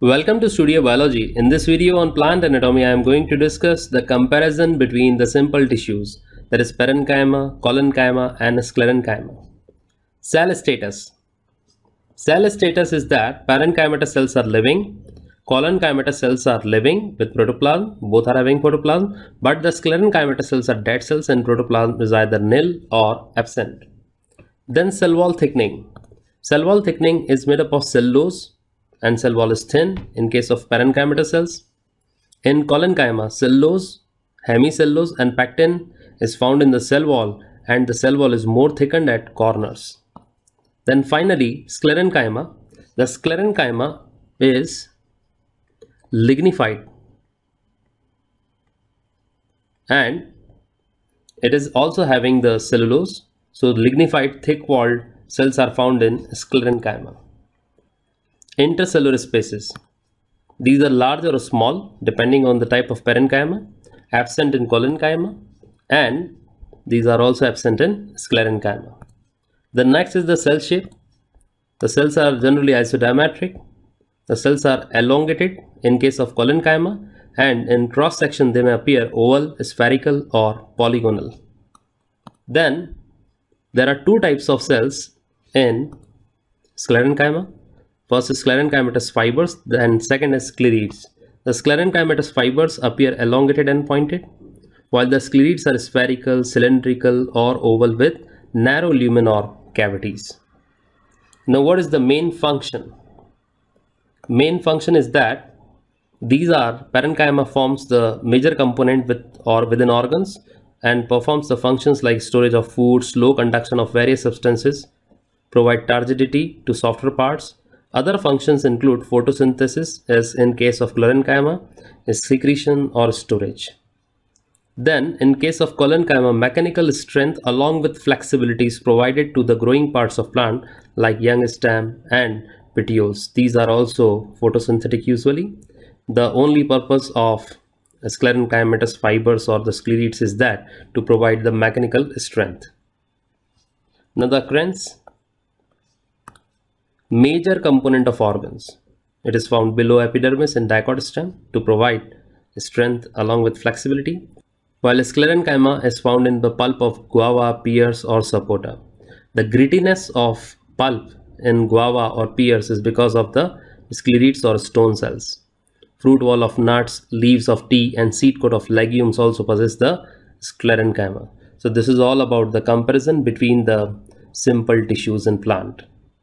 Welcome to Studio Biology. In this video on plant anatomy, I am going to discuss the comparison between the simple tissues, that is parenchyma, collenchyma and sclerenchyma. Cell status. Cell status is that parenchymatous cells are living, collenchymatous cells are living with protoplasm, both are having protoplasm, but the sclerenchymatous cells are dead cells and protoplasm is either nil or absent. Then cell wall thickening. Cell wall thickening is made up of cellulose, and cell wall is thin in case of parenchymatous cells. In collenchyma, cellulose, hemicellulose and pectin is found in the cell wall and the cell wall is more thickened at corners. Then finally, sclerenchyma. The sclerenchyma is lignified and it is also having the cellulose. So lignified thick walled cells are found in sclerenchyma. Intercellular spaces. These are large or small depending on the type of parenchyma, absent in collenchyma, and these are also absent in sclerenchyma. The next is the cell shape. The cells are generally isodiametric. The cells are elongated in case of collenchyma and in cross section they may appear oval, spherical or polygonal. Then there are two types of cells in sclerenchyma First is sclerenchymatous fibers then second is sclereids. The sclerenchymatous fibers appear elongated and pointed, while the sclereids are spherical, cylindrical or oval with narrow lumen or cavities. Now what is the main function? Main function is that these are parenchyma forms the major component with or within organs and performs the functions like storage of food, slow conduction of various substances, provide turgidity to softer parts, other functions include photosynthesis as in case of chlorenchyma, secretion or storage. Then in case of collenchyma, mechanical strength along with flexibility is provided to the growing parts of plant like young stem and petioles. These are also photosynthetic usually. The only purpose of sclerenchymatous fibers or the sclereids is that to provide the mechanical strength. Now the occurrence major component of organs. It is found below epidermis and dicot stem to provide strength along with flexibility, while sclerenchyma is found in the pulp of guava, pears or sapota. The grittiness of pulp in guava or pears is because of the sclereids or stone cells. Fruit wall of nuts, leaves of tea and seed coat of legumes also possess the sclerenchyma. So this is all about the comparison between the simple tissues in plant.